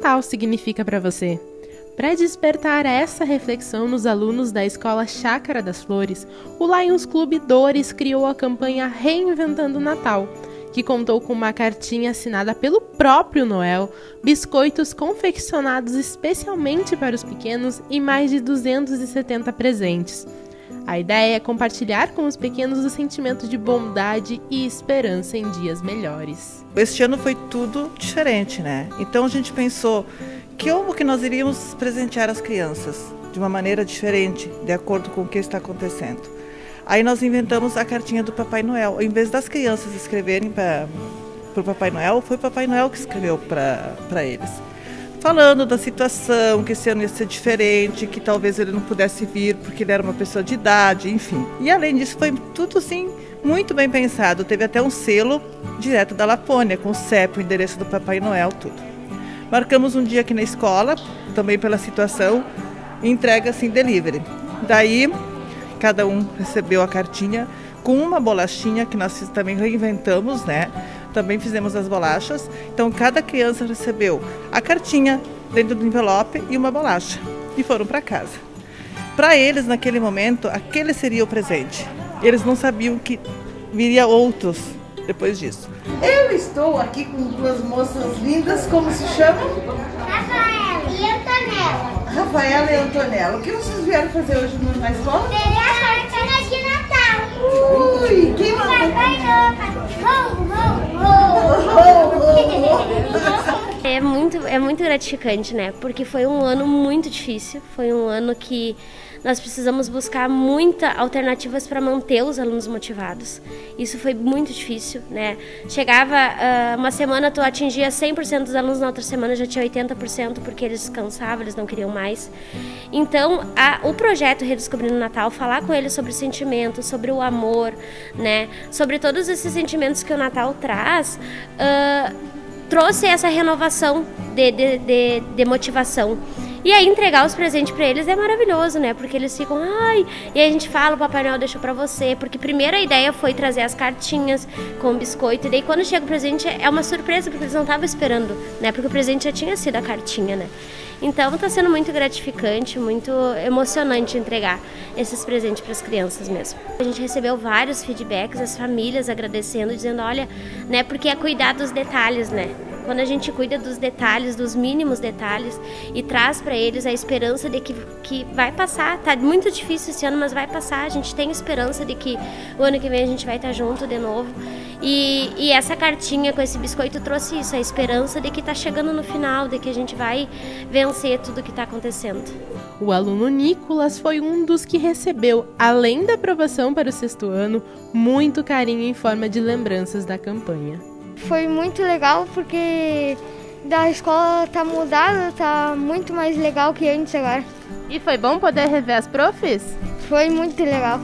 Natal significa para você? Para despertar essa reflexão nos alunos da Escola Chácara das Flores, o Lions Clube Dores criou a campanha Reinventando o Natal, que contou com uma cartinha assinada pelo próprio Noel, biscoitos confeccionados especialmente para os pequenos e mais de 270 presentes. A ideia é compartilhar com os pequenos o sentimento de bondade e esperança em dias melhores. Este ano foi tudo diferente, né? Então a gente pensou como que nós iríamos presentear as crianças de uma maneira diferente, de acordo com o que está acontecendo. Aí nós inventamos a cartinha do Papai Noel. Em vez das crianças escreverem para o Papai Noel, foi o Papai Noel que escreveu para eles. Falando da situação, que esse ano ia ser diferente, que talvez ele não pudesse vir porque ele era uma pessoa de idade, enfim. E além disso, foi tudo assim muito bem pensado. Teve até um selo direto da Lapônia, com o CEP, o endereço do Papai Noel, tudo. Marcamos um dia aqui na escola, também pela situação, entrega assim delivery. Daí cada um recebeu a cartinha com uma bolachinha que nós também reinventamos, né? Também fizemos as bolachas. Então cada criança recebeu a cartinha dentro do envelope e uma bolacha e foram para casa. Para eles naquele momento, aquele seria o presente. Eles não sabiam que viria outros depois disso. Eu estou aqui com duas moças lindas, como se chamam? Rafaela e Antonella. Rafaela e Antonella. O que vocês vieram fazer hoje na escola? Ver muito, gratificante, né? Porque foi um ano muito difícil. Foi um ano que nós precisamos buscar muitas alternativas para manter os alunos motivados. Isso foi muito difícil, né? Chegava uh, uma semana tu atingia 100% dos alunos, na outra semana já tinha 80% porque eles cansavam, eles não queriam mais. Então, a, o projeto Redescobrindo o Natal, falar com eles sobre sentimentos, sobre o amor, né? Sobre todos esses sentimentos que o Natal traz, uh, trouxe essa renovação de, de, de, de motivação. E aí entregar os presentes para eles é maravilhoso, né? Porque eles ficam, ai, e aí a gente fala, o Papai Noel deixou para você, porque primeiro a ideia foi trazer as cartinhas com biscoito, e daí quando chega o presente é uma surpresa, porque eles não estavam esperando, né? Porque o presente já tinha sido a cartinha, né? Então está sendo muito gratificante, muito emocionante entregar esses presentes para as crianças mesmo. A gente recebeu vários feedbacks, as famílias agradecendo, dizendo, olha, né, porque é cuidar dos detalhes, né? Quando a gente cuida dos detalhes, dos mínimos detalhes e traz para eles a esperança de que, que vai passar. Tá muito difícil esse ano, mas vai passar. A gente tem esperança de que o ano que vem a gente vai estar junto de novo. E, e essa cartinha com esse biscoito trouxe isso, a esperança de que está chegando no final, de que a gente vai vencer tudo que está acontecendo. O aluno Nicolas foi um dos que recebeu, além da aprovação para o sexto ano, muito carinho em forma de lembranças da campanha. Foi muito legal porque da escola tá mudada, tá muito mais legal que antes agora. E foi bom poder rever as profs? Foi muito legal.